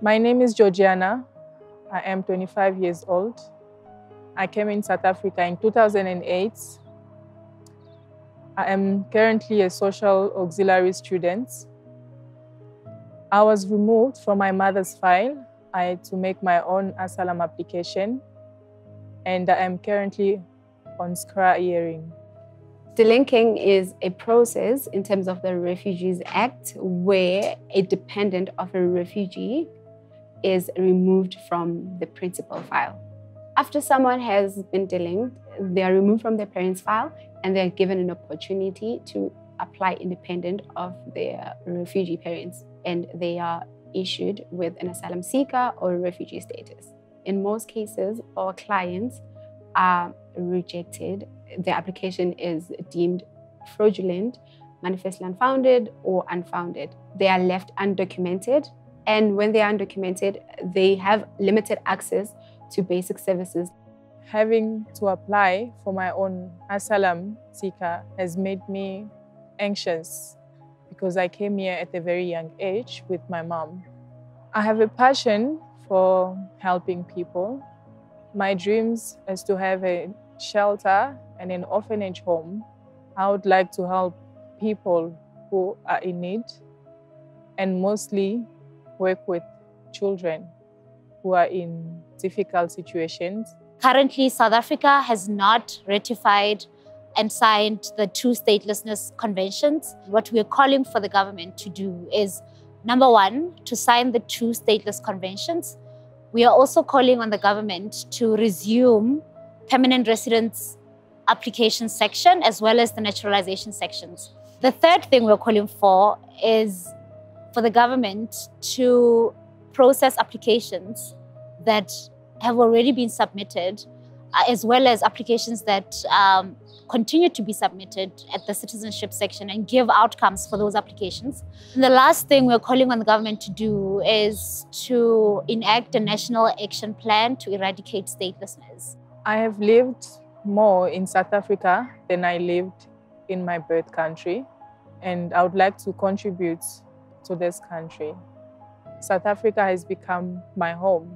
My name is Georgiana. I am 25 years old. I came in South Africa in 2008. I am currently a social auxiliary student. I was removed from my mother's file. I had to make my own asylum application, and I am currently on SCRA hearing. Delinking is a process in terms of the Refugees Act where a dependent of a refugee is removed from the principal file. After someone has been delinked, they are removed from their parents' file and they are given an opportunity to apply independent of their refugee parents and they are issued with an asylum seeker or refugee status. In most cases, our clients are rejected the application is deemed fraudulent, manifestly unfounded, or unfounded. They are left undocumented, and when they are undocumented, they have limited access to basic services. Having to apply for my own asylum seeker has made me anxious because I came here at a very young age with my mom. I have a passion for helping people. My dreams is to have a shelter and an orphanage home, I would like to help people who are in need and mostly work with children who are in difficult situations. Currently, South Africa has not ratified and signed the two statelessness conventions. What we are calling for the government to do is number one, to sign the two stateless conventions. We are also calling on the government to resume permanent residence application section as well as the naturalization sections. The third thing we're calling for is for the government to process applications that have already been submitted, uh, as well as applications that um, continue to be submitted at the citizenship section and give outcomes for those applications. And the last thing we're calling on the government to do is to enact a national action plan to eradicate statelessness. I have lived more in South Africa than I lived in my birth country, and I would like to contribute to this country. South Africa has become my home.